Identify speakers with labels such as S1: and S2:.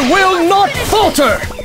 S1: I will not falter!